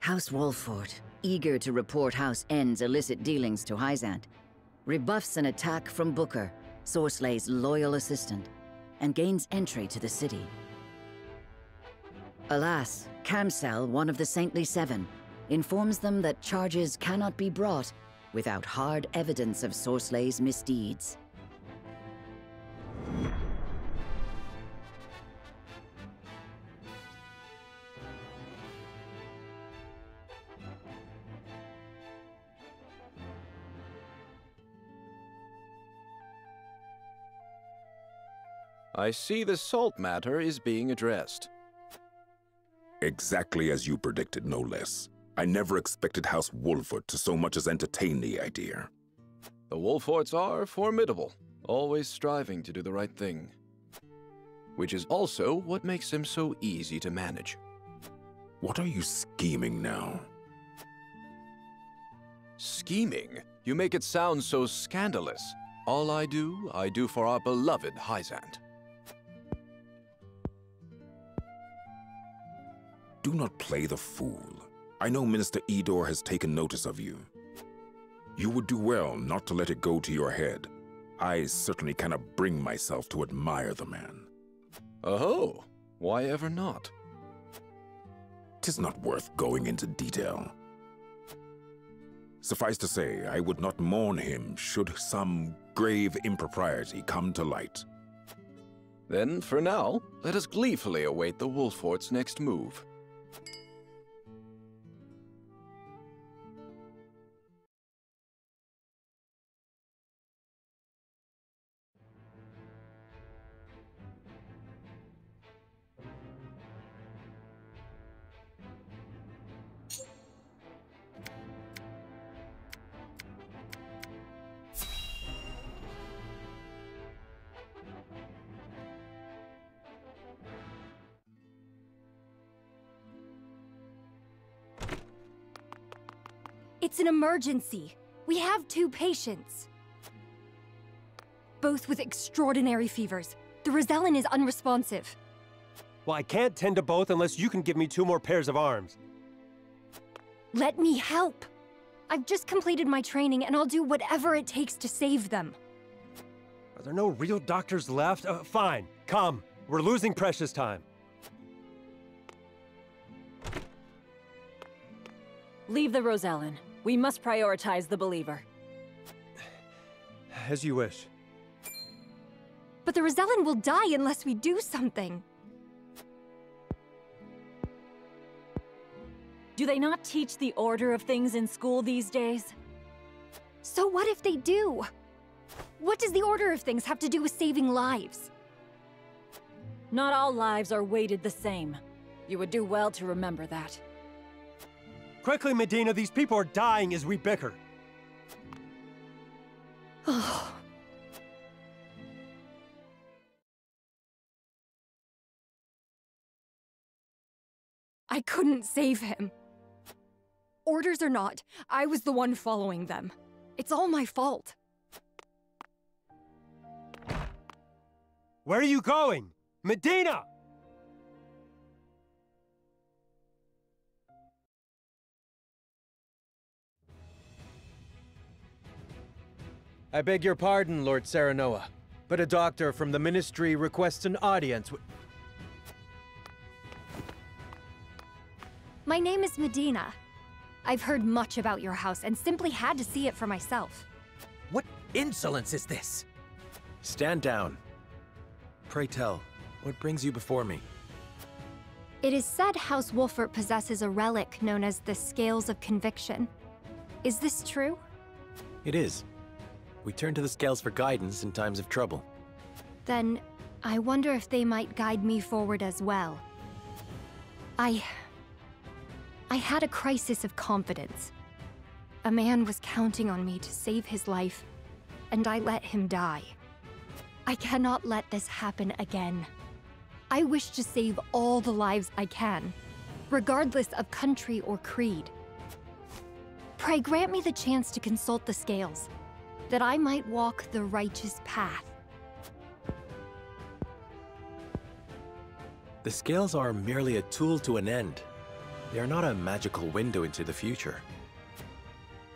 House Wolffort, eager to report House Endes' illicit dealings to Hyzante, rebuffs an attack from Booker, Sorsley's loyal assistant, and gains entry to the city. Alas, Kamsel, one of the Saintly Seven, informs them that charges cannot be brought without hard evidence of Sorsley's misdeeds. I see the salt matter is being addressed. Exactly as you predicted, no less. I never expected House Wolffort to so much as entertain the idea. The Wolfforts are formidable, always striving to do the right thing. Which is also what makes them so easy to manage. What are you scheming now? Scheming? You make it sound so scandalous. All I do, I do for our beloved Hyzante. Do not play the fool. I know Minister Edor has taken notice of you. You would do well not to let it go to your head. I certainly cannot bring myself to admire the man. Oh, why ever not? Tis not worth going into detail. Suffice to say, I would not mourn him should some grave impropriety come to light. Then, for now, let us gleefully await the Wolffort's next move you It's an emergency. We have two patients. Both with extraordinary fevers. The Rosellan is unresponsive. Well, I can't tend to both unless you can give me two more pairs of arms. Let me help. I've just completed my training and I'll do whatever it takes to save them. Are there no real doctors left? Uh, fine, come. We're losing precious time. Leave the Rosellan. We must prioritize the Believer. As you wish. But the Rosellan will die unless we do something. Do they not teach the order of things in school these days? So what if they do? What does the order of things have to do with saving lives? Not all lives are weighted the same. You would do well to remember that. Quickly, Medina, these people are dying as we bicker. Oh. I couldn't save him. Orders or not, I was the one following them. It's all my fault. Where are you going? Medina! I beg your pardon, Lord Serenoa, but a doctor from the Ministry requests an audience with... My name is Medina. I've heard much about your house and simply had to see it for myself. What insolence is this? Stand down. Pray tell, what brings you before me? It is said House Wolffort possesses a relic known as the Scales of Conviction. Is this true? It is. We turn to the scales for guidance in times of trouble. Then, I wonder if they might guide me forward as well. I... I had a crisis of confidence. A man was counting on me to save his life, and I let him die. I cannot let this happen again. I wish to save all the lives I can, regardless of country or creed. Pray grant me the chance to consult the scales, that I might walk the righteous path. The scales are merely a tool to an end. They are not a magical window into the future.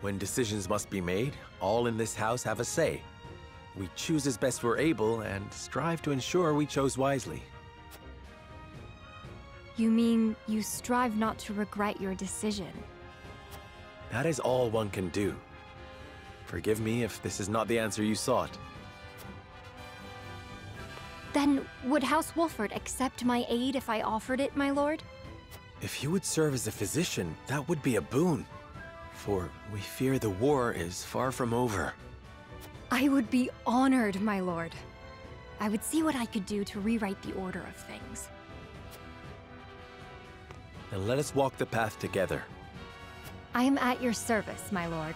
When decisions must be made, all in this house have a say. We choose as best we're able and strive to ensure we chose wisely. You mean you strive not to regret your decision? That is all one can do. Forgive me if this is not the answer you sought. Then would House Wolffort accept my aid if I offered it, my lord? If you would serve as a physician, that would be a boon. For we fear the war is far from over. I would be honored, my lord. I would see what I could do to rewrite the order of things. Then let us walk the path together. I am at your service, my lord.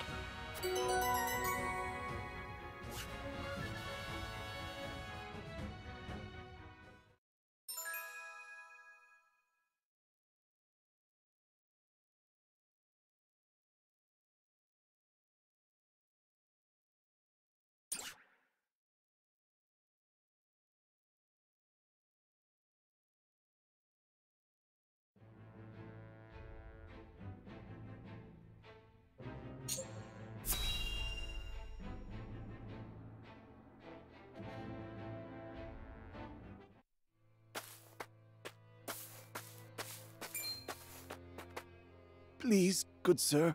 Please, good sir,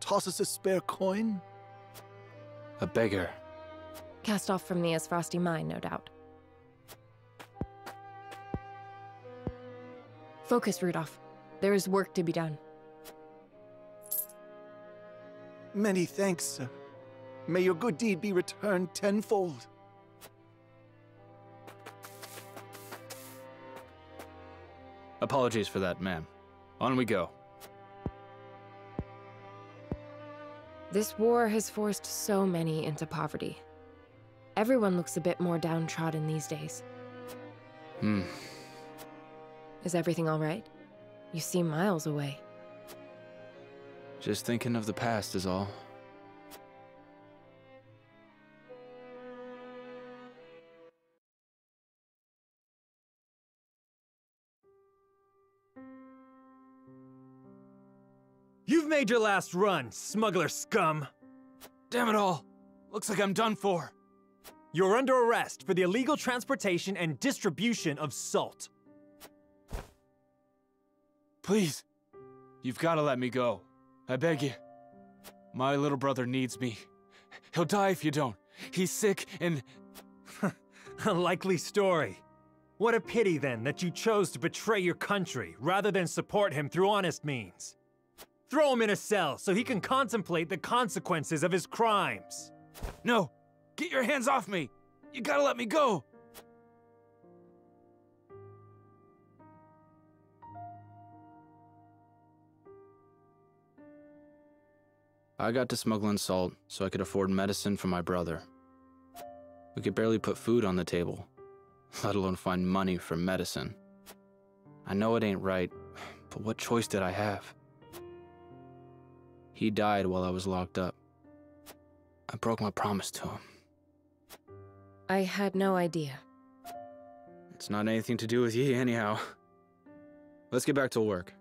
toss us a spare coin. A beggar. Cast off from the frosty mind, no doubt. Focus, Rudolph. There is work to be done. Many thanks, sir. May your good deed be returned tenfold. Apologies for that, ma'am. On we go. This war has forced so many into poverty. Everyone looks a bit more downtrodden these days. Hmm. Is everything all right? You seem miles away. Just thinking of the past is all. Made your last run, smuggler scum! Damn it all! Looks like I'm done for. You're under arrest for the illegal transportation and distribution of salt. Please, you've got to let me go. I beg you. My little brother needs me. He'll die if you don't. He's sick and. A likely story. What a pity, then, that you chose to betray your country rather than support him through honest means. Throw him in a cell so he can contemplate the consequences of his crimes. No! Get your hands off me! You gotta let me go! I got to smuggling salt so I could afford medicine for my brother. We could barely put food on the table, let alone find money for medicine. I know it ain't right, but what choice did I have? He died while I was locked up. I broke my promise to him. I had no idea. It's not anything to do with ye, anyhow. Let's get back to work.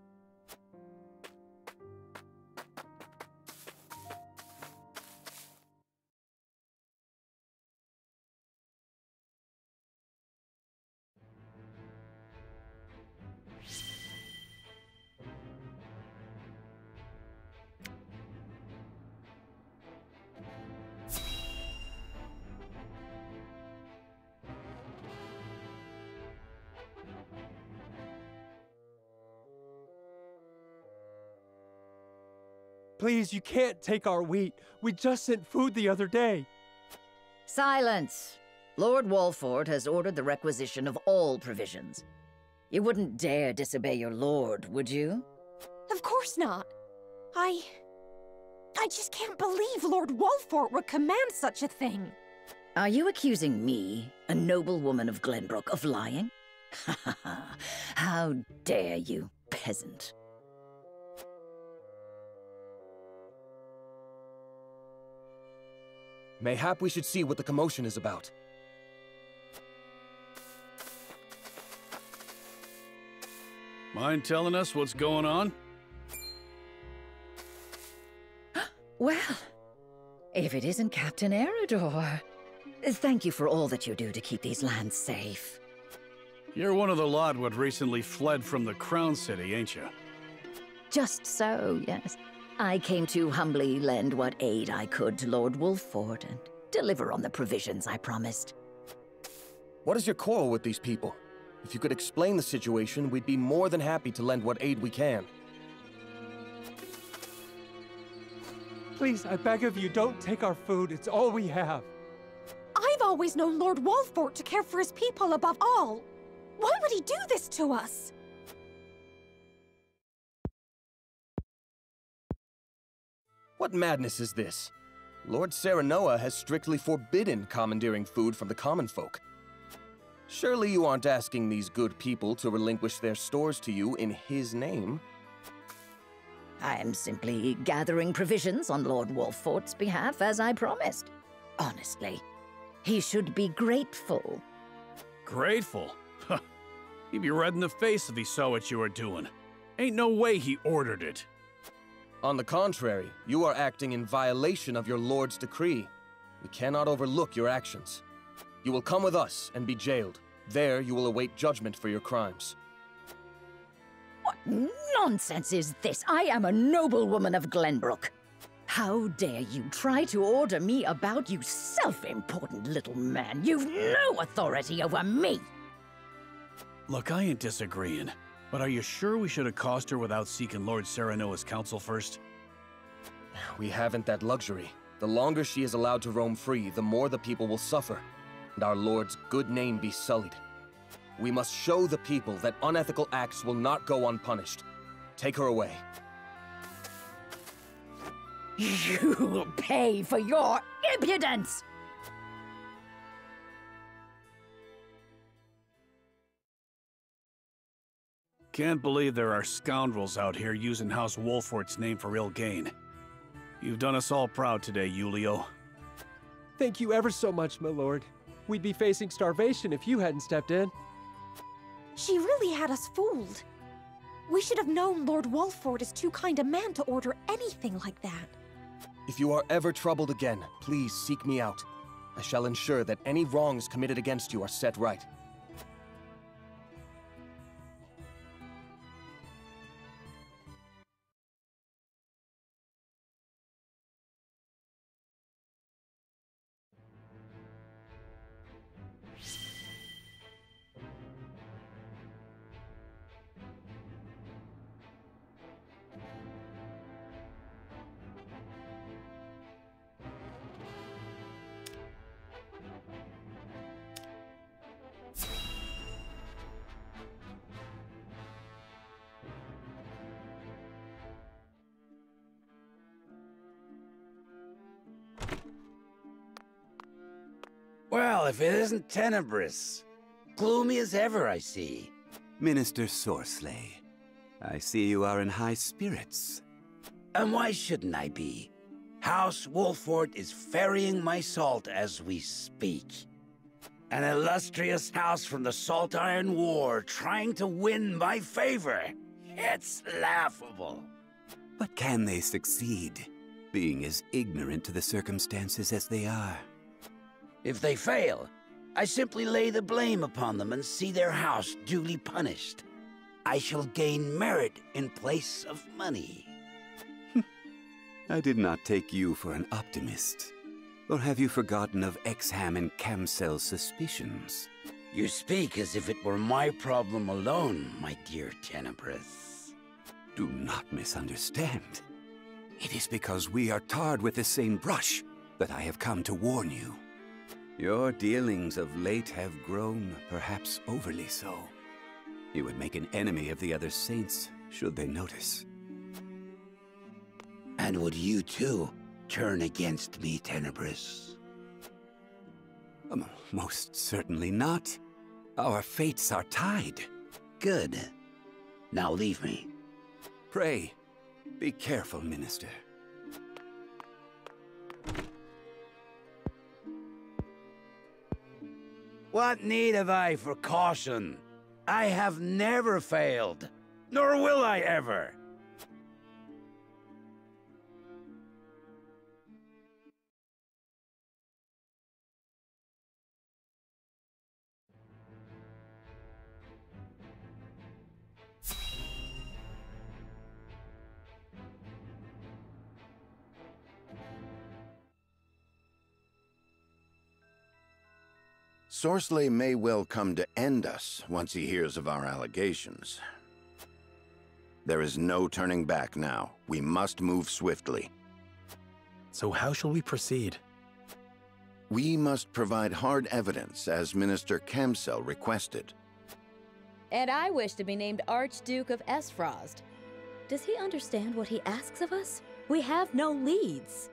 Please, you can't take our wheat. We just sent food the other day. Silence! Lord Wolffort has ordered the requisition of all provisions. You wouldn't dare disobey your lord, would you? Of course not. I... I just can't believe Lord Wolffort would command such a thing. Are you accusing me, a noble woman of Glenbrook, of lying? Ha ha ha! How dare you, peasant! Mayhap we should see what the commotion is about. Mind telling us what's going on? well, if it isn't Captain Erador. Thank you for all that you do to keep these lands safe. You're one of the lot what recently fled from the Crown City, ain't you? Just so, yes. I came to humbly lend what aid I could to Lord Wolffort and deliver on the provisions I promised. What is your quarrel with these people? If you could explain the situation, we'd be more than happy to lend what aid we can. Please, I beg of you, don't take our food. It's all we have. I've always known Lord Wolffort to care for his people above all. Why would he do this to us? What madness is this? Lord Serenoa has strictly forbidden commandeering food from the common folk. Surely you aren't asking these good people to relinquish their stores to you in his name? I'm simply gathering provisions on Lord Wolffort's behalf, as I promised. Honestly, he should be grateful. Grateful? He'd be red in the face if he saw what you were doing. Ain't no way he ordered it. On the contrary, you are acting in violation of your lord's decree. We cannot overlook your actions. You will come with us and be jailed. There you will await judgment for your crimes. What nonsense is this? I am a noblewoman of Glenbrook. How dare you try to order me about, you self-important little man? You've no authority over me! Look, I ain't disagreeing. But are you sure we should accost her without seeking Lord Serenoa's counsel first? We haven't that luxury. The longer she is allowed to roam free, the more the people will suffer, and our Lord's good name be sullied. We must show the people that unethical acts will not go unpunished. Take her away. You'll pay for your impudence! Can't believe there are scoundrels out here using House Wolffort's name for ill gain. You've done us all proud today, Yulio. Thank you ever so much, my lord. We'd be facing starvation if you hadn't stepped in. She really had us fooled. We should have known Lord Wolffort is too kind a man to order anything like that. If you are ever troubled again, please seek me out. I shall ensure that any wrongs committed against you are set right. If it isn't Tenebris. Gloomy as ever, I see. Minister Sorsley, I see you are in high spirits. And why shouldn't I be? House Wolffort is ferrying my salt as we speak. An illustrious house from the Saltiron War trying to win my favor. It's laughable. But can they succeed, being as ignorant to the circumstances as they are? If they fail, I simply lay the blame upon them and see their house duly punished. I shall gain merit in place of money. I did not take you for an optimist. Or have you forgotten of Exharme and Camcel's suspicions? You speak as if it were my problem alone, my dear Tenebris. Do not misunderstand. It is because we are tarred with the same brush that I have come to warn you. Your dealings of late have grown, perhaps overly so. You would make an enemy of the other saints, should they notice. And would you too turn against me, Tenebris? Um, most certainly not. Our fates are tied. Good. Now leave me. Pray, be careful, Minister. What need have I for caution? I have never failed, nor will I ever. Sorsley may well come to end us once he hears of our allegations. There is no turning back now. We must move swiftly. So how shall we proceed? We must provide hard evidence, as Minister Kamsel requested. And I wish to be named Archduke of Aesfrost. Does he understand what he asks of us? We have no leads.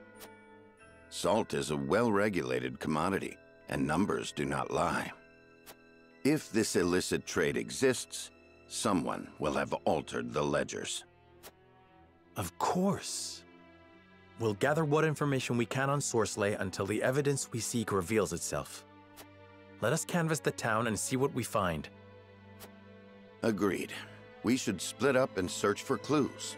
Salt is a well-regulated commodity, and numbers do not lie. If this illicit trade exists, someone will have altered the ledgers. Of course. We'll gather what information we can on Sorsley until the evidence we seek reveals itself. Let us canvass the town and see what we find. Agreed. We should split up and search for clues.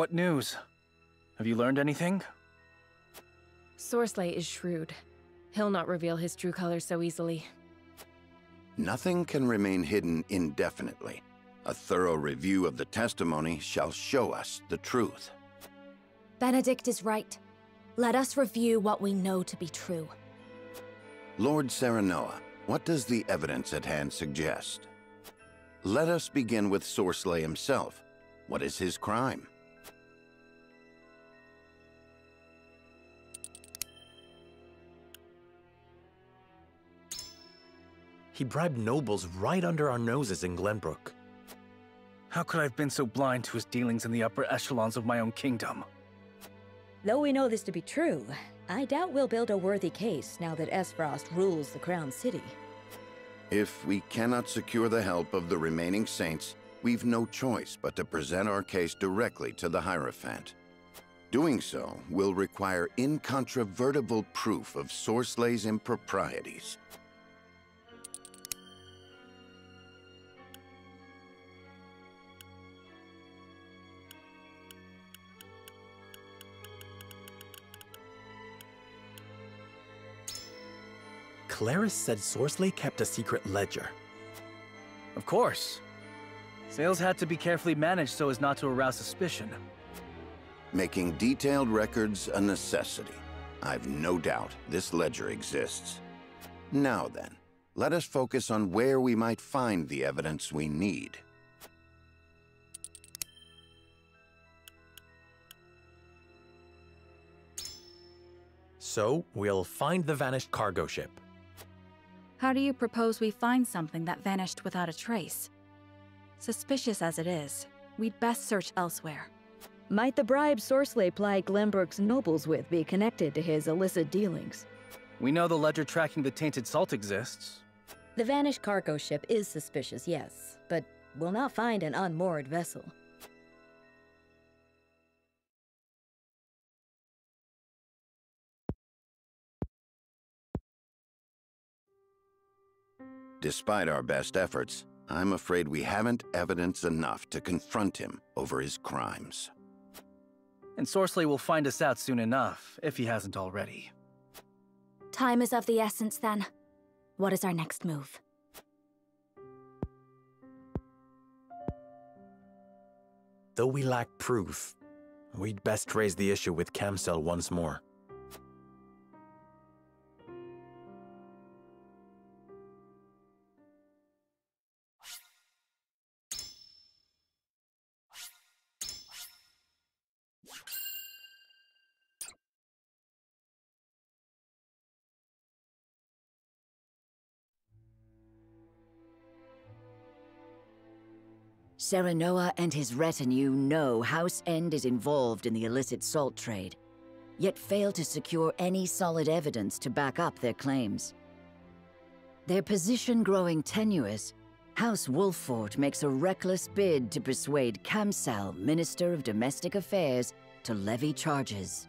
What news? Have you learned anything? Sorsley is shrewd. He'll not reveal his true colors so easily. Nothing can remain hidden indefinitely. A thorough review of the testimony shall show us the truth. Benedict is right. Let us review what we know to be true. Lord Serenoa, what does the evidence at hand suggest? Let us begin with Sorsley himself. What is his crime? He bribed nobles right under our noses in Glenbrook. How could I have been so blind to his dealings in the upper echelons of my own kingdom? Though we know this to be true, I doubt we'll build a worthy case now that Aesfrost rules the Crown City. If we cannot secure the help of the remaining saints, we've no choice but to present our case directly to the Hierophant. Doing so will require incontrovertible proof of Sorsley's improprieties. Claris said Sorsley kept a secret ledger. Of course. Sales had to be carefully managed so as not to arouse suspicion. Making detailed records a necessity. I've no doubt this ledger exists. Now then, let us focus on where we might find the evidence we need. So, we'll find the vanished cargo ship. How do you propose we find something that vanished without a trace? Suspicious as it is, we'd best search elsewhere. Might the bribe Sorsley plied Glenbrook's nobles with be connected to his illicit dealings? We know the ledger tracking the tainted salt exists. The vanished cargo ship is suspicious, yes, but we'll not find an unmoored vessel. Despite our best efforts, I'm afraid we haven't evidence enough to confront him over his crimes. And Sorsley will find us out soon enough, if he hasn't already. Time is of the essence, then. What is our next move? Though we lack proof, we'd best raise the issue with Camsell once more. Serenoa and his retinue know House Endes is involved in the illicit salt trade, yet fail to secure any solid evidence to back up their claims. Their position growing tenuous, House Wolffort makes a reckless bid to persuade Camsell, Minister of Domestic Affairs, to levy charges.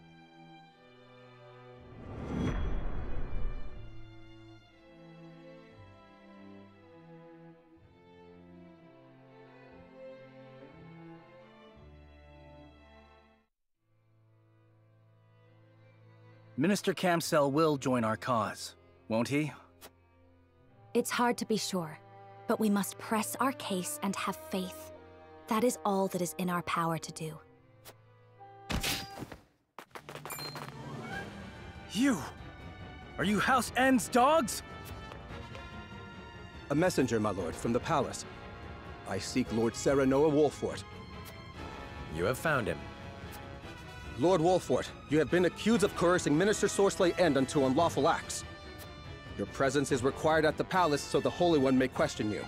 Minister Camsell will join our cause, won't he? It's hard to be sure, but we must press our case and have faith. That is all that is in our power to do. You! Are you House Endes' dogs? A messenger, my lord, from the palace. I seek Lord Serenoa Wolffort. You have found him. Lord Wolffort, you have been accused of coercing Minister Sorsley Endes unto unlawful acts. Your presence is required at the palace so the Holy One may question you.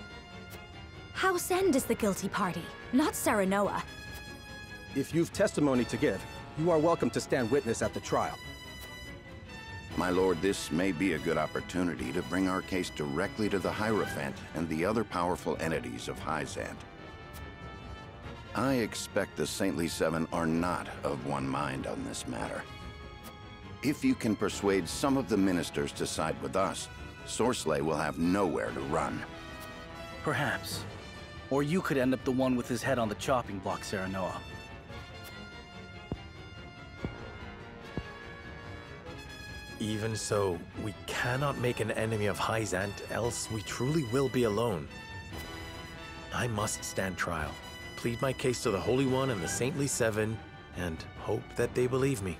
House Endes is the guilty party, not Serenoa. If you've testimony to give, you are welcome to stand witness at the trial. My lord, this may be a good opportunity to bring our case directly to the Hierophant and the other powerful entities of Hyzant. I expect the Saintly Seven are not of one mind on this matter. If you can persuade some of the ministers to side with us, Sorsley will have nowhere to run. Perhaps. Or you could end up the one with his head on the chopping block, Serenoa. Even so, we cannot make an enemy of Hyzante, else we truly will be alone. I must stand trial plead my case to the Holy One and the Saintly Seven, and hope that they believe me.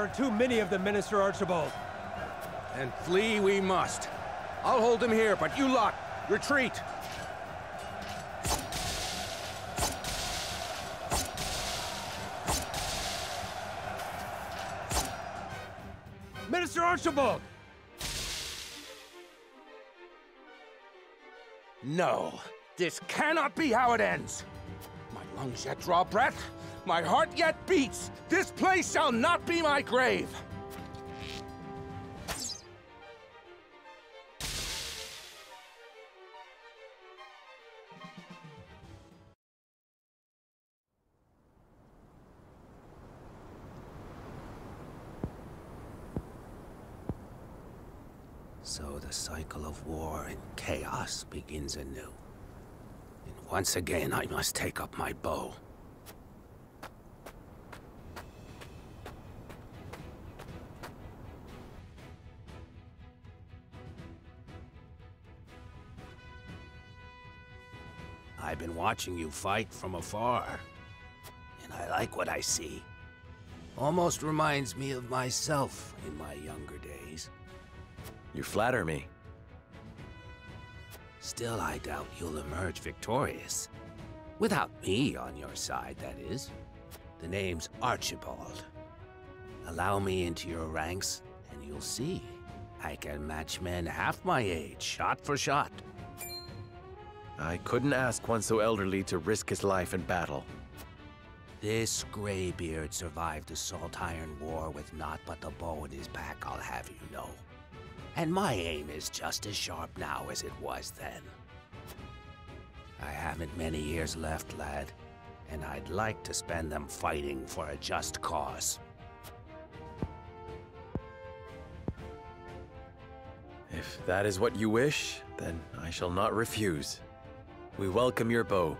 There are too many of them, Minister Archibald. And flee we must. I'll hold him here, but you lot, retreat! Minister Archibald! No, this cannot be how it ends. My lungs yet draw breath, my heart yet beats. This place shall not be my grave. So the cycle of war and chaos begins anew. And once again, I must take up my bow. Been watching you fight from afar, and I like what I see. Almost reminds me of myself in my younger days. You flatter me. Still, I doubt you'll emerge victorious. Without me on your side, that is. The name's Archibald. Allow me into your ranks, and you'll see. I can match men half my age, shot for shot. I couldn't ask one so elderly to risk his life in battle. This graybeard survived the Saltiron War with naught but the bow in his back, I'll have you know. And my aim is just as sharp now as it was then. I haven't many years left, lad, and I'd like to spend them fighting for a just cause. If that is what you wish, then I shall not refuse. We welcome your bow.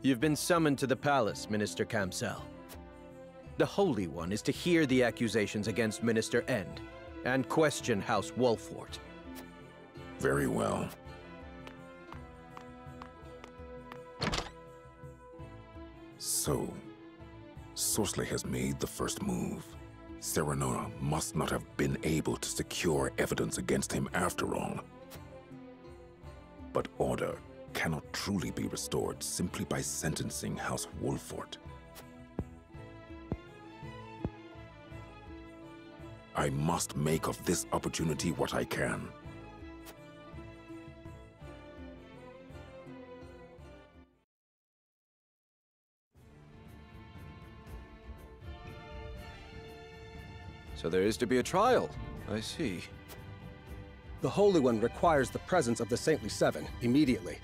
You've been summoned to the palace, Minister Kamsel. The Holy One is to hear the accusations against Minister Endes and question House Wolffort. Very well. So, Sorsley has made the first move. Serenoa must not have been able to secure evidence against him after all. But order cannot truly be restored simply by sentencing House Wolffort. I must make of this opportunity what I can. So there is to be a trial. I see. The Holy One requires the presence of the Saintly Seven immediately.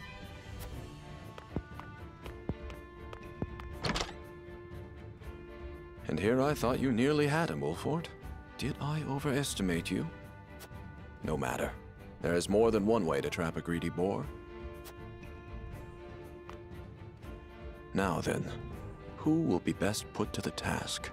Here I thought you nearly had him, Wolffort. Did I overestimate you? No matter. There is more than one way to trap a greedy boar. Now then, who will be best put to the task?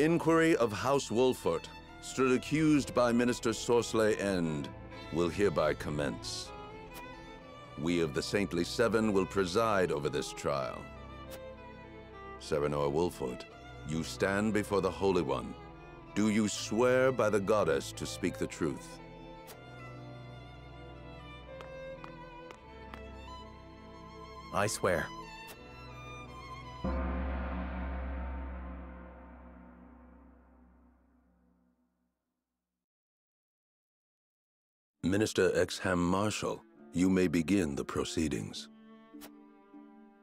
Inquiry of House Wolffort, stood accused by Minister Sorsley Endes, will hereby commence. We of the Saintly Seven will preside over this trial. Serenoa Wolffort, you stand before the Holy One. Do you swear by the Goddess to speak the truth? I swear. Minister Exharme Marshall, you may begin the proceedings.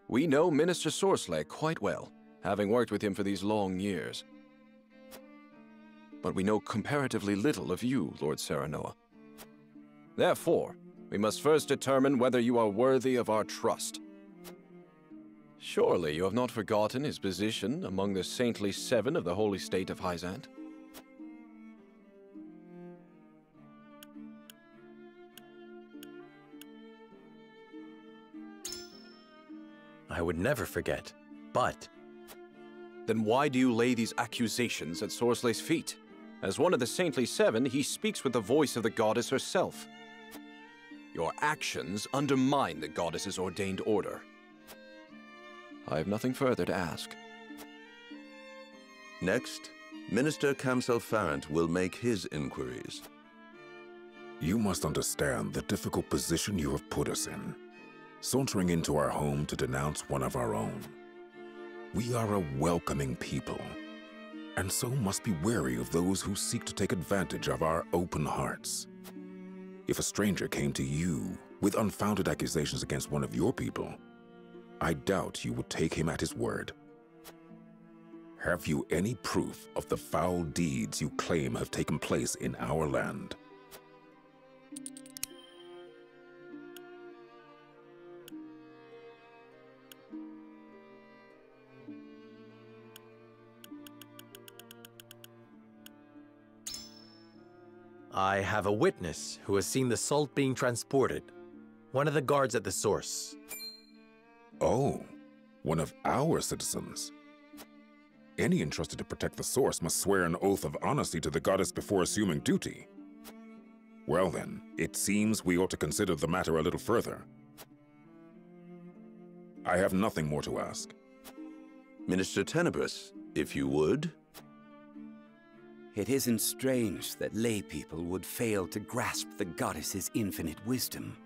We know Minister Sorsley quite well, having worked with him for these long years. But we know comparatively little of you, Lord Serenoa. Therefore, we must first determine whether you are worthy of our trust. Surely you have not forgotten his position among the saintly seven of the holy state of Hyzante? I would never forget, but... Then why do you lay these accusations at Sorsley's feet? As one of the Saintly Seven, he speaks with the voice of the goddess herself. Your actions undermine the goddess's ordained order. I have nothing further to ask. Next, Minister Kamsel Farrant will make his inquiries. You must understand the difficult position you have put us in, sauntering into our home to denounce one of our own. We are a welcoming people, and so must be wary of those who seek to take advantage of our open hearts. If a stranger came to you with unfounded accusations against one of your people, I doubt you would take him at his word. Have you any proof of the foul deeds you claim have taken place in our land? I have a witness who has seen the salt being transported. One of the guards at the source. Oh, one of our citizens. Any entrusted to protect the source must swear an oath of honesty to the goddess before assuming duty. Well then, it seems we ought to consider the matter a little further. I have nothing more to ask. Minister Tenebris, if you would. It isn't strange that laypeople would fail to grasp the goddess's infinite wisdom.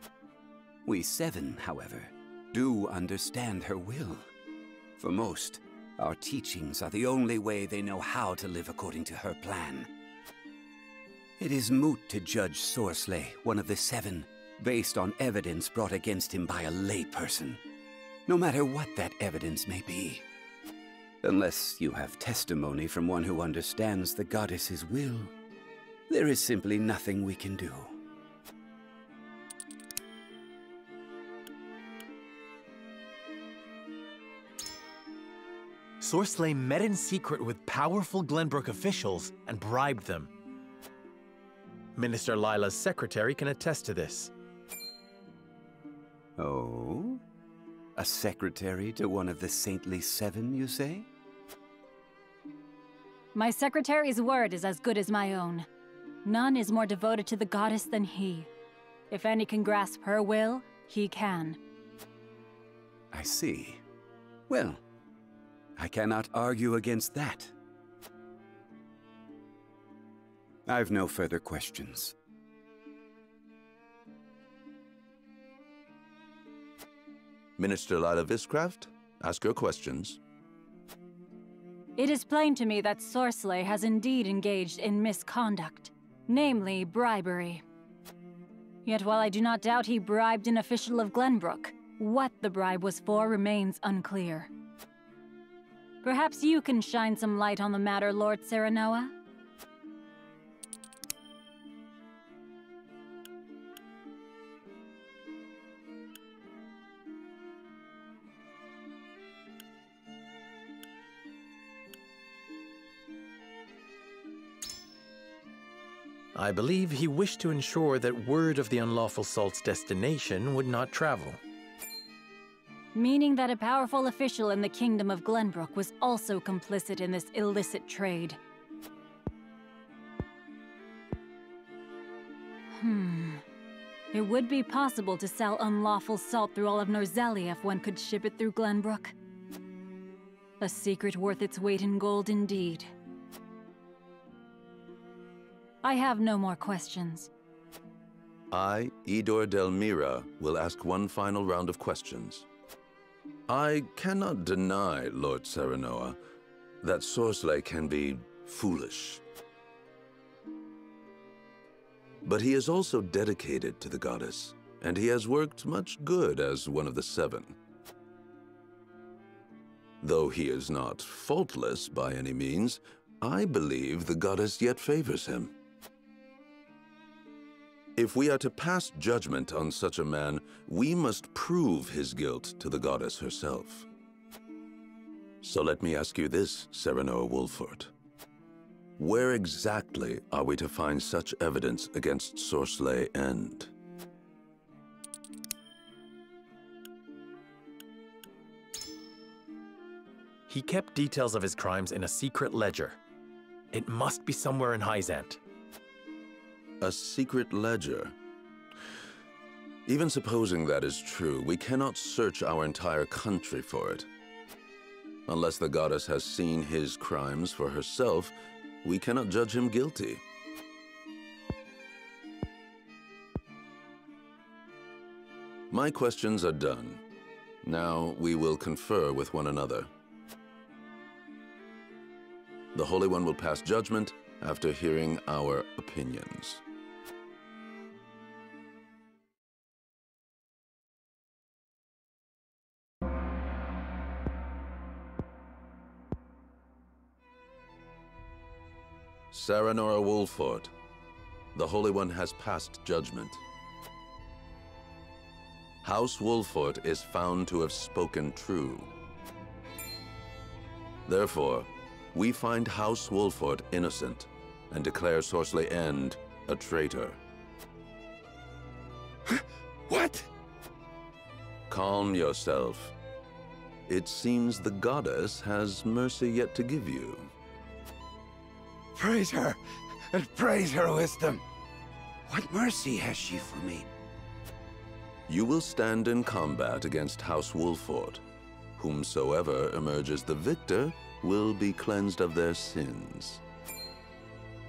We seven, however, do understand her will. For most, our teachings are the only way they know how to live according to her plan. It is moot to judge Sorsley, one of the seven, based on evidence brought against him by a layperson, no matter what that evidence may be. Unless you have testimony from one who understands the goddess's will, there is simply nothing we can do. Sorsley met in secret with powerful Glenbrook officials and bribed them. Minister Lila's secretary can attest to this. Oh? A secretary to one of the saintly seven, you say? My secretary's word is as good as my own. None is more devoted to the goddess than he. If any can grasp her will, he can. I see. Well, I cannot argue against that. I've no further questions. Minister Lila Viscraft, ask your questions. It is plain to me that Sorsley has indeed engaged in misconduct, namely bribery. Yet while I do not doubt he bribed an official of Glenbrook, what the bribe was for remains unclear. Perhaps you can shine some light on the matter, Lord Serenoa? I believe he wished to ensure that word of the unlawful salt's destination would not travel. Meaning that a powerful official in the Kingdom of Glenbrook was also complicit in this illicit trade. Hmm. It would be possible to sell unlawful salt through all of Norzelia if one could ship it through Glenbrook. A secret worth its weight in gold indeed. I have no more questions. I, Idor Delmira, will ask one final round of questions. I cannot deny, Lord Serenoa, that Sorsley can be foolish. But he is also dedicated to the goddess, and he has worked much good as one of the Seven. Though he is not faultless by any means, I believe the goddess yet favors him. If we are to pass judgment on such a man, we must prove his guilt to the goddess herself. So let me ask you this, Serenoa Wolffort. Where exactly are we to find such evidence against Sorsley Endes? He kept details of his crimes in a secret ledger. It must be somewhere in Hyzante. A secret ledger? Even supposing that is true, we cannot search our entire country for it. Unless the goddess has seen his crimes for herself, we cannot judge him guilty. My questions are done. Now we will confer with one another. The Holy One will pass judgment after hearing our opinions. Serenoa Wolffort, the Holy One has passed judgment. House Wolffort is found to have spoken true. Therefore, we find House Wolffort innocent and declare Sorsley Endes a traitor. what? Calm yourself. It seems the goddess has mercy yet to give you. Praise her, and praise her wisdom. What mercy has she for me? You will stand in combat against House Wolffort. Whomsoever emerges the victor will be cleansed of their sins.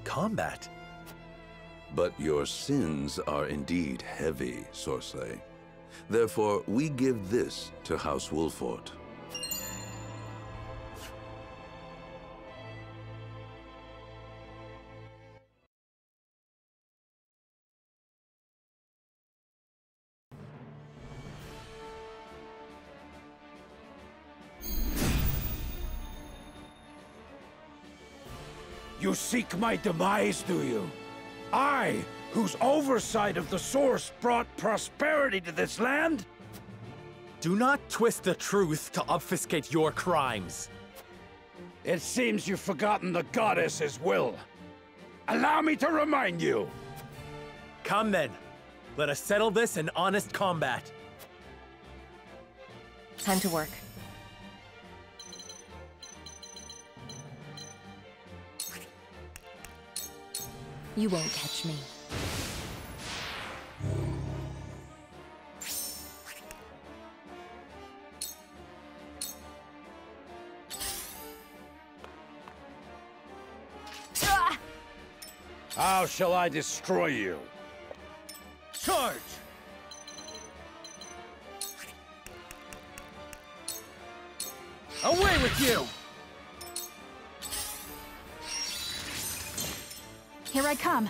Combat? But your sins are indeed heavy, Sorsley. Therefore, we give this to House Wolffort. Seek my demise, do you? I, whose oversight of the source brought prosperity to this land? Do not twist the truth to obfuscate your crimes. It seems you've forgotten the goddess's will. Allow me to remind you. Come then. Let us settle this in honest combat. Time to work. You won't catch me. How shall I destroy you? Charge! Away with you! Here I come.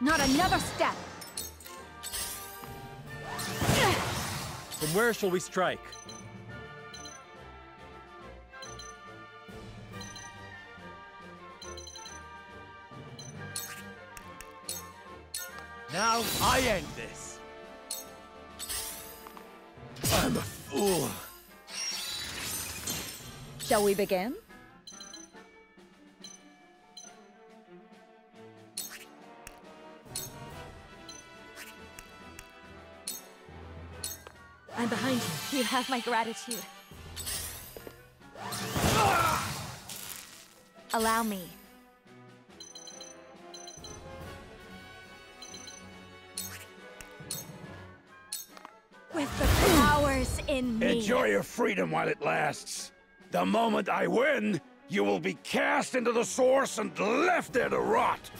Not another step! From where shall we strike? Now I end this. Shall we begin? I'm behind you. You have my gratitude. Allow me. With the powers in me. Enjoy your freedom while it lasts. The moment I win, you will be cast into the source and left there to rot.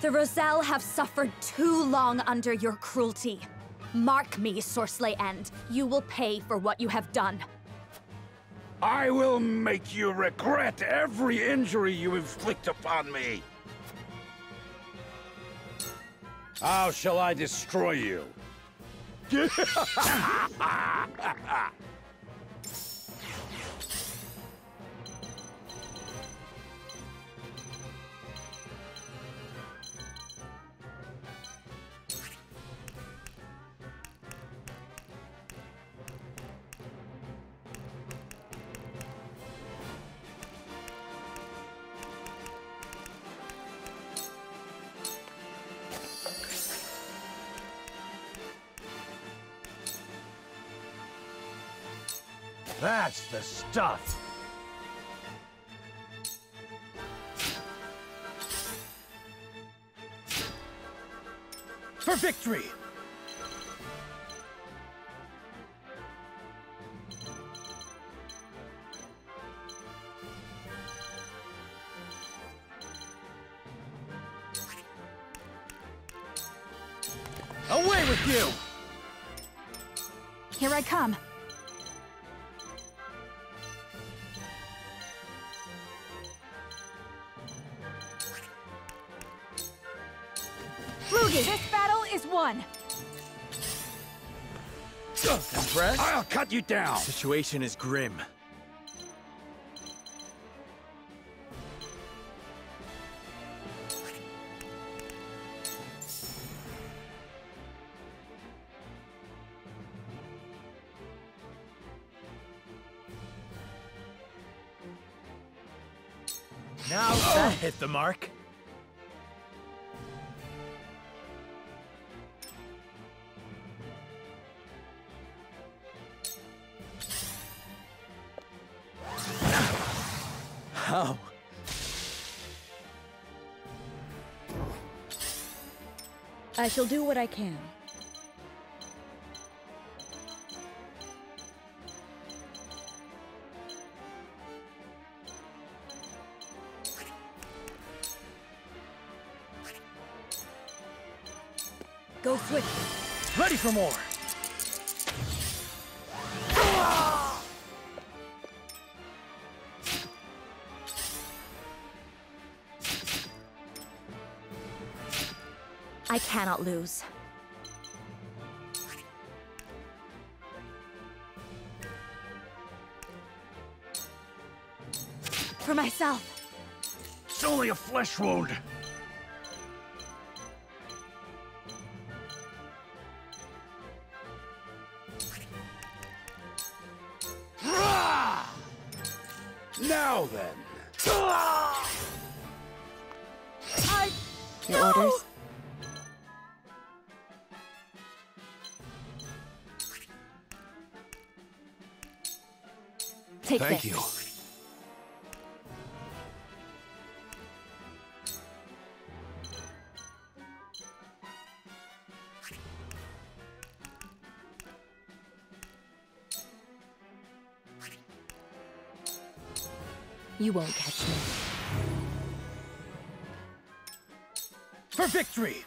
The Roselle have suffered too long under your cruelty. Mark me, Sorsley Endes. You will pay for what you have done. I will make you regret every injury you inflict upon me. How shall I destroy you? Stuff. For victory! Away with you! Here I come. Battle. Impressed? I'll cut you down! The Situation is grim. Now that hit the mark. I shall do what I can. Go swiftly. Ready for more! Cannot lose. For myself. It's only a flesh wound. Thank this. you. You won't catch me. For victory!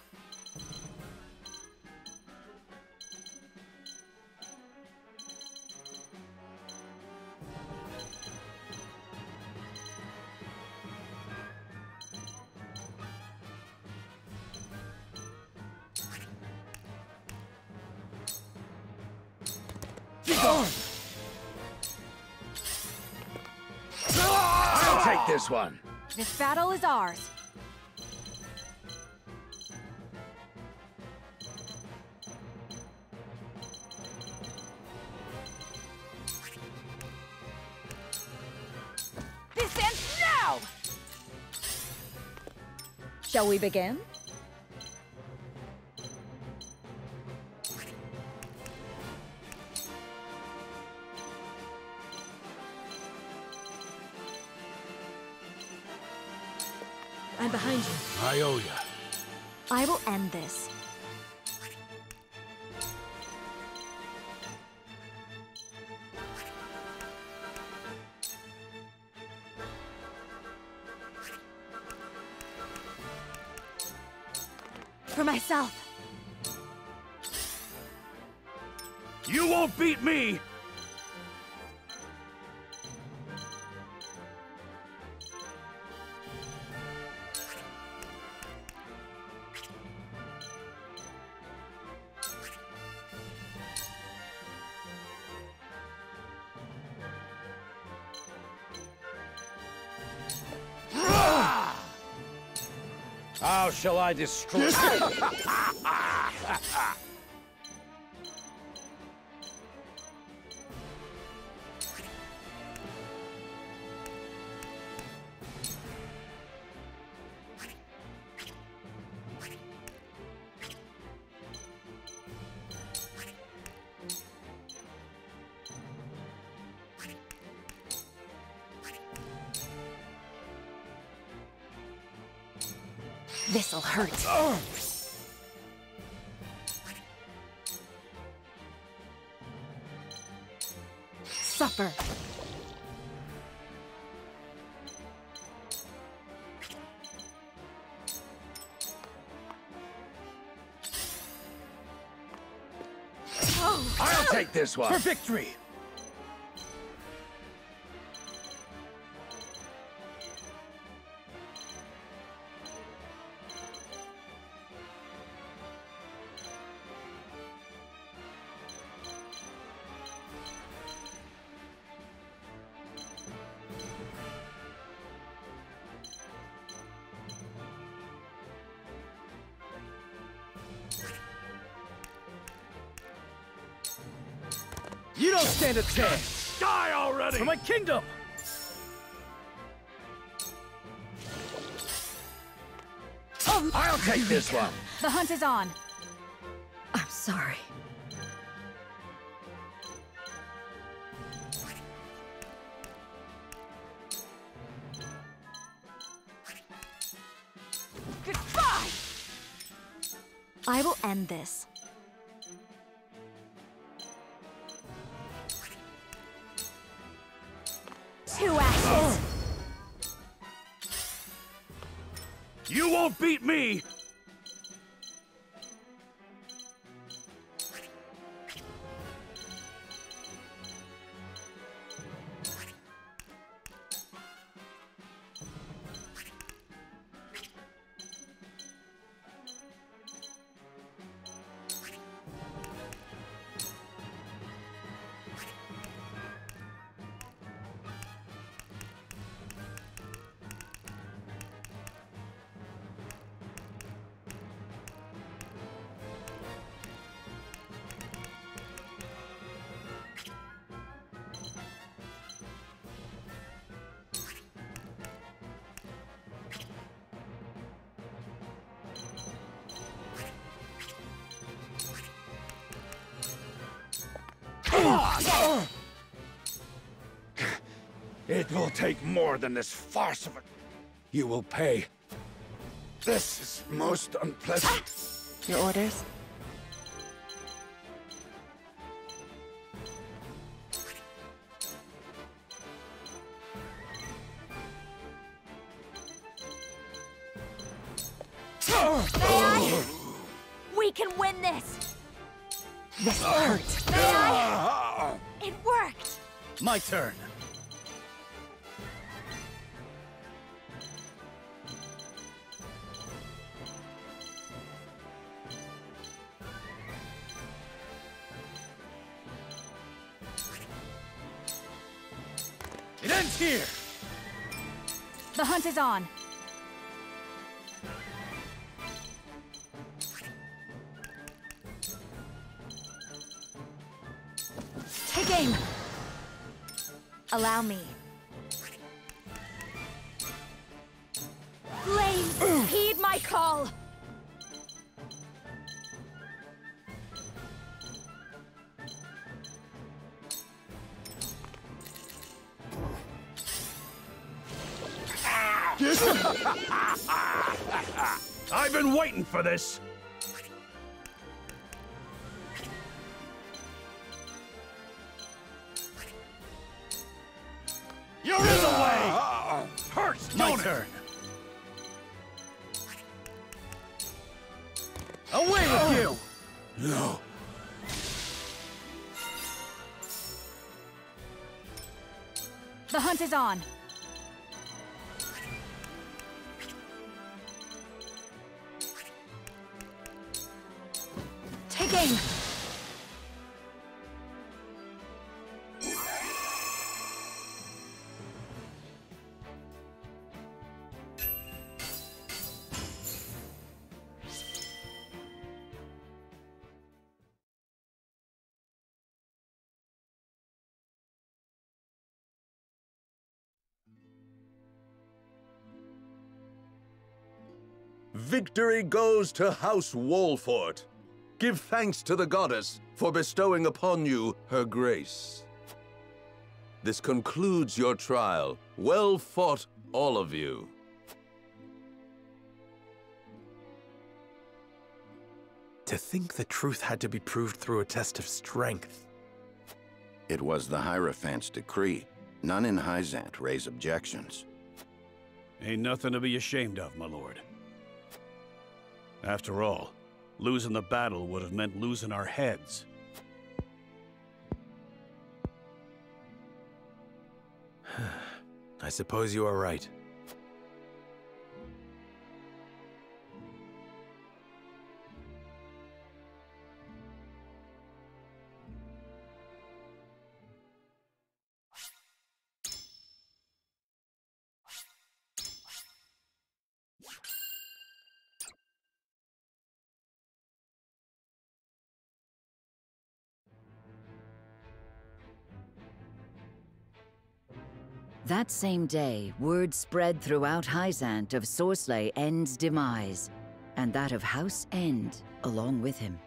This one. This battle is ours. This ends now! Shall we begin? Shall I destroy? This'll hurt. Suffer. I'll take this one. For victory! Stand a chance! Die already! For my kingdom! I'll take this one. The hunt is on. I'm sorry. Goodbye! I will end this. It will take more than this farce of a... You will pay. This is most unpleasant. Your orders? My turn. It ends here! The hunt is on. Allow me. Flames, heed my call! I've been waiting for this. Is on. Victory goes to House Wolffort. Give thanks to the goddess for bestowing upon you her grace. This concludes your trial. Well fought, all of you. To think the truth had to be proved through a test of strength. It was the Hierophant's decree. None in Hyzante raise objections. Ain't nothing to be ashamed of, my lord. After all, losing the battle would have meant losing our heads. I suppose you are right. That same day, word spread throughout Hyzante of Sorsley Endes' demise, and that of House Endes along with him.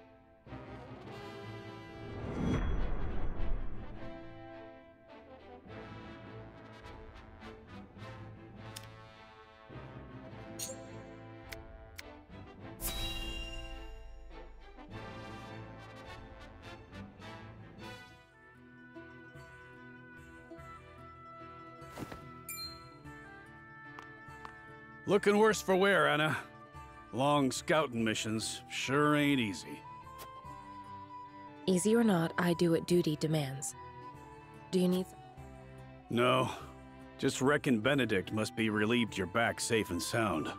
Looking worse for wear, Anna. Long scouting missions sure ain't easy. Easy or not, I do what duty demands. Do you need... No, just reckon Benedict must be relieved you're back safe and sound.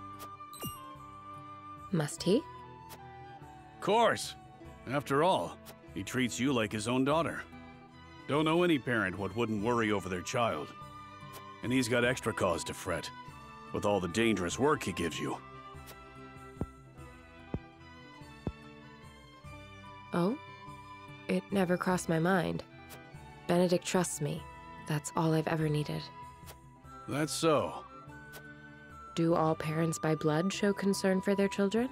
Must he? Course. After all, he treats you like his own daughter. Don't know any parent what wouldn't worry over their child. And he's got extra cause to fret, with all the dangerous work he gives you. Oh? It never crossed my mind. Benedict trusts me. That's all I've ever needed. That's so. Do all parents by blood show concern for their children?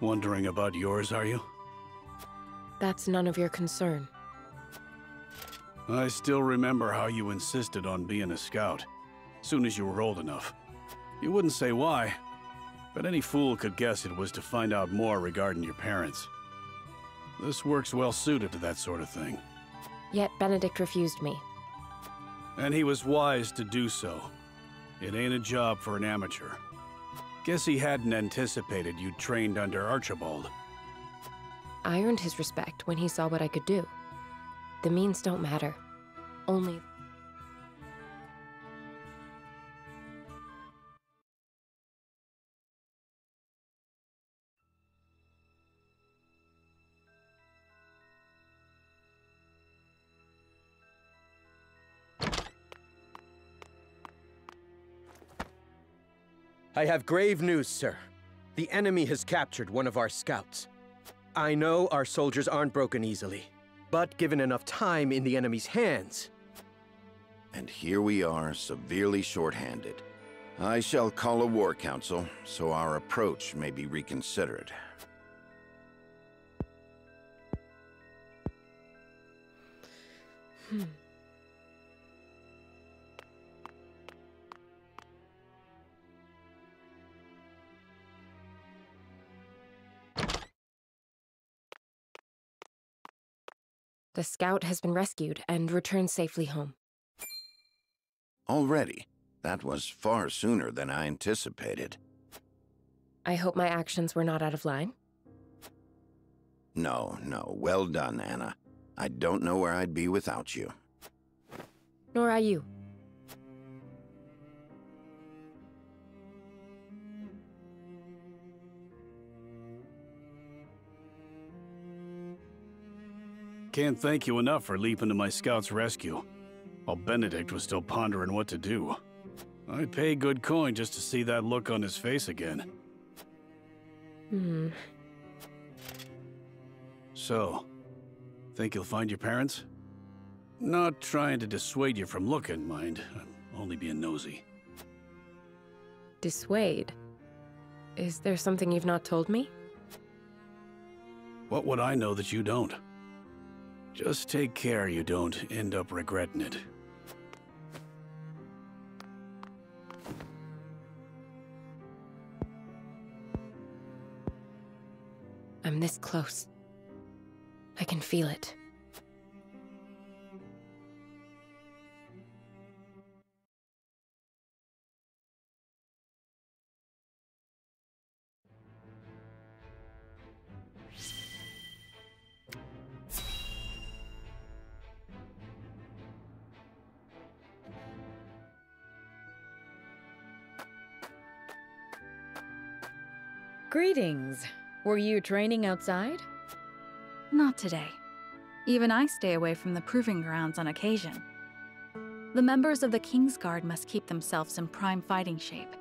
Wondering about yours, are you? That's none of your concern. I still remember how you insisted on being a scout, soon as you were old enough. You wouldn't say why, but any fool could guess it was to find out more regarding your parents. This work's well suited to that sort of thing. Yet Benedict refused me. And he was wise to do so. It ain't a job for an amateur. Guess he hadn't anticipated you trained under Archibald. I earned his respect when he saw what I could do. The means don't matter. Only I have grave news, sir. The enemy has captured one of our scouts. I know our soldiers aren't broken easily, but given enough time in the enemy's hands... And here we are, severely short-handed. I shall call a war council, so our approach may be reconsidered. The scout has been rescued and returned safely home. Already? That was far sooner than I anticipated. I hope my actions were not out of line. No, no. Well done, Anna. I don't know where I'd be without you. Nor are you. Can't thank you enough for leaping to my scout's rescue, while Benedict was still pondering what to do. I'd pay good coin just to see that look on his face again. Hmm. So, think you'll find your parents? Not trying to dissuade you from looking, mind. I'm only being nosy. Dissuade? Is there something you've not told me? What would I know that you don't? Just take care you don't end up regretting it. I'm this close. I can feel it. Greetings. Were you training outside? Not today. Even I stay away from the proving grounds on occasion. The members of the Kingsguard must keep themselves in prime fighting shape.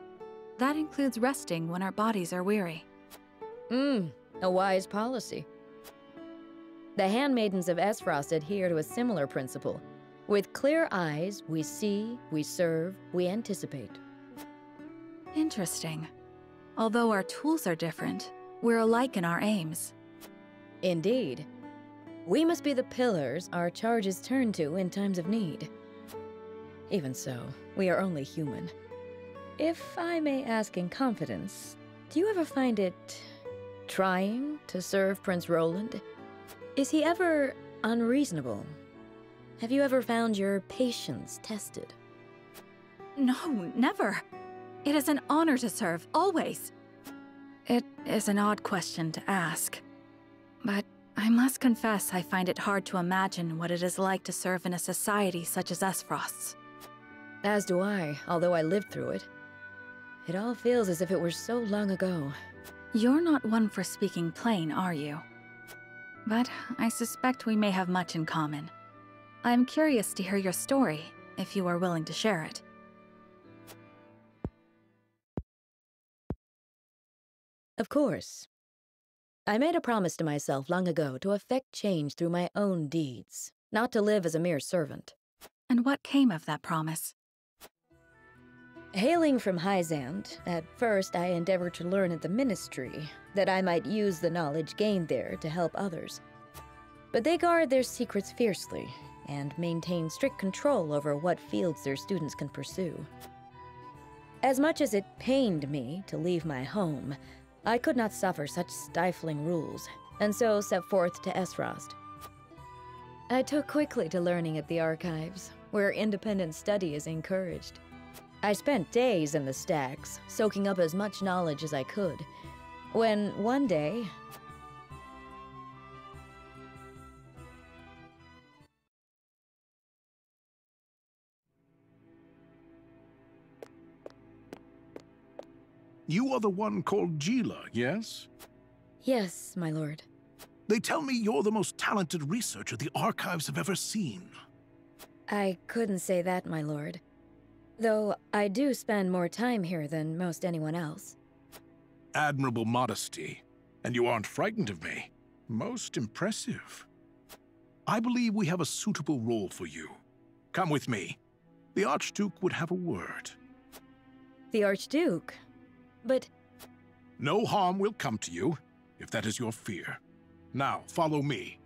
That includes resting when our bodies are weary. Hmm, a wise policy. The handmaidens of Aesfrost adhere to a similar principle. With clear eyes, we see, we serve, we anticipate. Interesting. Although our tools are different, we're alike in our aims. Indeed. We must be the pillars our charges turn to in times of need. Even so, we are only human. If I may ask in confidence, do you ever find it trying to serve Prince Roland? Is he ever unreasonable? Have you ever found your patience tested? No, never. It is an honor to serve, always. It is an odd question to ask. But I must confess I find it hard to imagine what it is like to serve in a society such as Aesfrost's. As do I, although I lived through it. It all feels as if it were so long ago. You're not one for speaking plain, are you? But I suspect we may have much in common. I'm curious to hear your story, if you are willing to share it. Of course. I made a promise to myself long ago to effect change through my own deeds, not to live as a mere servant. And what came of that promise? Hailing from Hyzante, at first I endeavored to learn at the ministry, that I might use the knowledge gained there to help others. But they guard their secrets fiercely, and maintain strict control over what fields their students can pursue. As much as it pained me to leave my home, I could not suffer such stifling rules, and so set forth to Aesfrost. I took quickly to learning at the archives, where independent study is encouraged. I spent days in the stacks, soaking up as much knowledge as I could. When one day, You are the one called Geela, yes? Yes, my lord. They tell me you're the most talented researcher the archives have ever seen. I couldn't say that, my lord. Though I do spend more time here than most anyone else. Admirable modesty. And you aren't frightened of me. Most impressive. I believe we have a suitable role for you. Come with me. The Archduke would have a word. The Archduke? But... No harm will come to you, if that is your fear. Now, follow me.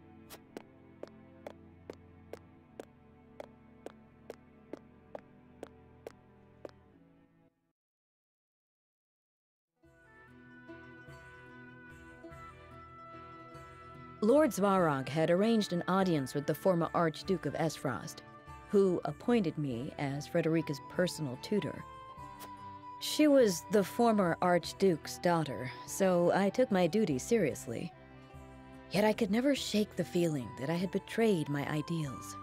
Lord Svarog had arranged an audience with the former Archduke of Aesfrost, who appointed me as Frederica's personal tutor. She was the former Archduke's daughter, so I took my duty seriously. Yet I could never shake the feeling that I had betrayed my ideals.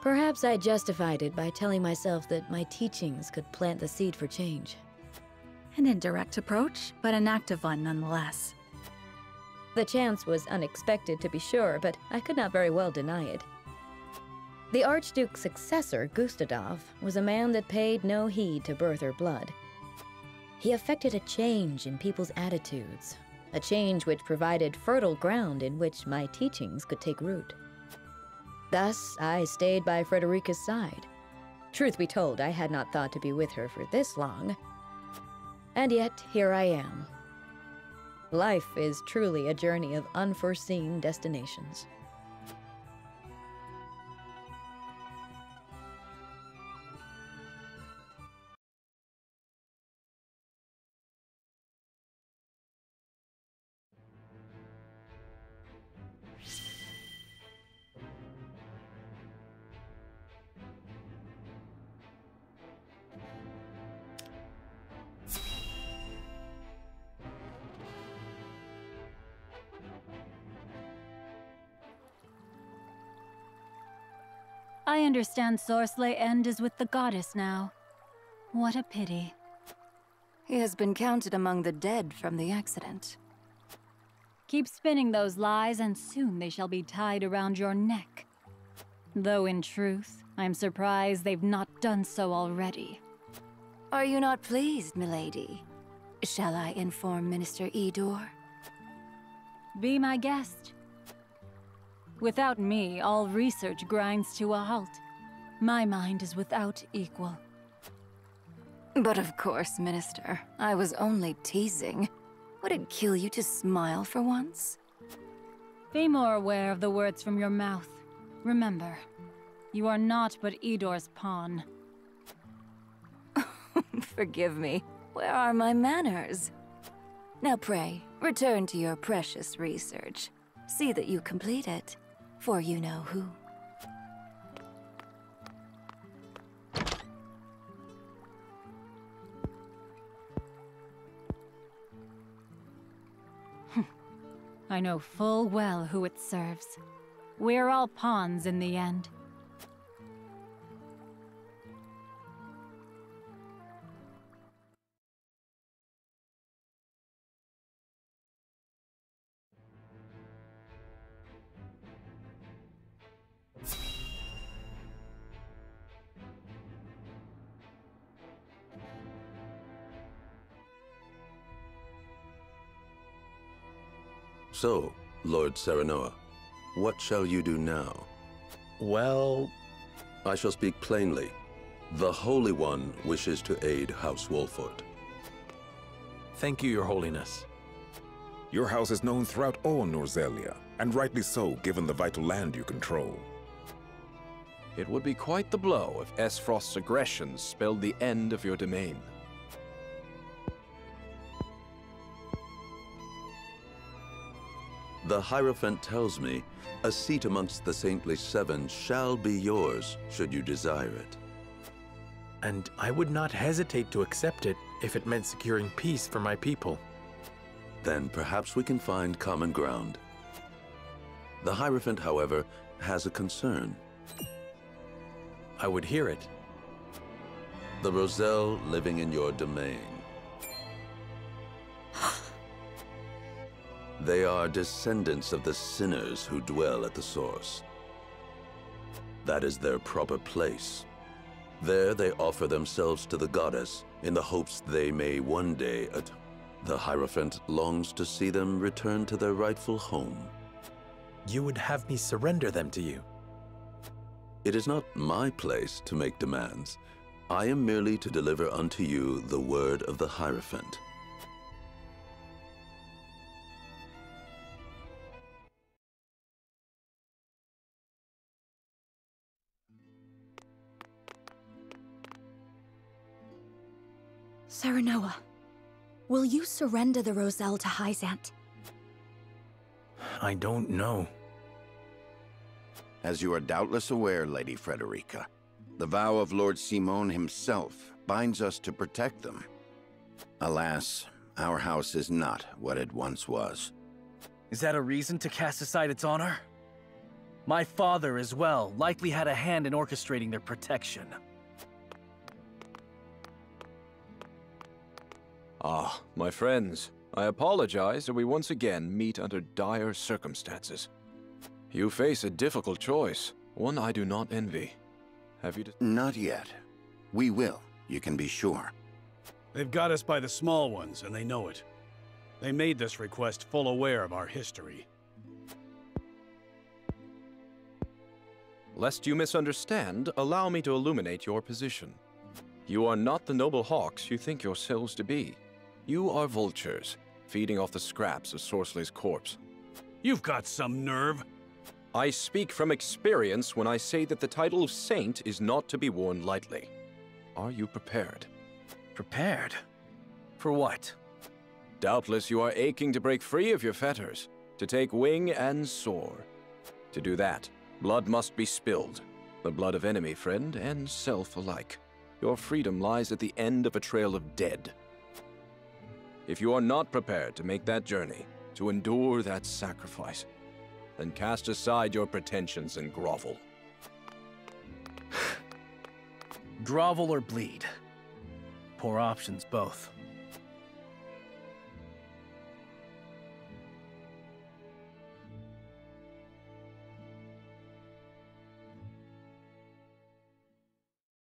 Perhaps I justified it by telling myself that my teachings could plant the seed for change. An indirect approach, but an active one nonetheless. The chance was unexpected, to be sure, but I could not very well deny it. The Archduke's successor, Gustadolph, was a man that paid no heed to birth or blood. He effected a change in people's attitudes, a change which provided fertile ground in which my teachings could take root. Thus, I stayed by Frederica's side. Truth be told, I had not thought to be with her for this long. And yet, here I am. Life is truly a journey of unforeseen destinations. Understand Sorsley End is with the goddess now. What a pity. He has been counted among the dead from the accident. Keep spinning those lies, and soon they shall be tied around your neck. Though in truth, I'm surprised they've not done so already. Are you not pleased, milady? Shall I inform Minister Idore? Be my guest. Without me, all research grinds to a halt. My mind is without equal. But of course, Minister. I was only teasing. Would it kill you to smile for once? Be more aware of the words from your mouth. Remember, you are not but Idore's pawn. Forgive me. Where are my manners? Now pray, return to your precious research. See that you complete it, for you know who. I know full well who it serves. We're all pawns in the end. So, Lord Serenoa, what shall you do now? Well... I shall speak plainly. The Holy One wishes to aid House Wolffort. Thank you, Your Holiness. Your house is known throughout all Norzelia, and rightly so, given the vital land you control. It would be quite the blow if Aesfrost's aggressions spelled the end of your domain. The Hierophant tells me a seat amongst the Saintly Seven shall be yours, should you desire it. and I would not hesitate to accept it if it meant securing peace for my people. Then perhaps we can find common ground. The Hierophant, however, has a concern. I would hear it. The Roselle living in your domain. They are descendants of the sinners who dwell at the source. That is their proper place. There they offer themselves to the goddess in the hopes they may one day at the Hierophant longs to see them return to their rightful home. You would have me surrender them to you? It is not my place to make demands. I am merely to deliver unto you the word of the Hierophant. Serenoa, will you surrender the Roselle to Hyzante? I don't know. As you are doubtless aware, Lady Frederica, the vow of Lord Symon himself binds us to protect them. Alas, our house is not what it once was. Is that a reason to cast aside its honor? My father, as well, likely had a hand in orchestrating their protection. Ah, my friends, I apologize that we once again meet under dire circumstances. You face a difficult choice, one I do not envy. Have you... Not yet. We will, you can be sure. They've got us by the small ones, and they know it. They made this request full aware of our history. Lest you misunderstand, allow me to illuminate your position. You are not the noble hawks you think yourselves to be. You are vultures, feeding off the scraps of Sorsley's corpse. You've got some nerve. I speak from experience when I say that the title of Saint is not to be worn lightly. Are you prepared? Prepared? For what? Doubtless you are aching to break free of your fetters, to take wing and soar. To do that, blood must be spilled. The blood of enemy, friend, and self alike. Your freedom lies at the end of a trail of dead. If you are not prepared to make that journey, to endure that sacrifice, then cast aside your pretensions and grovel. grovel or bleed. Poor options, both.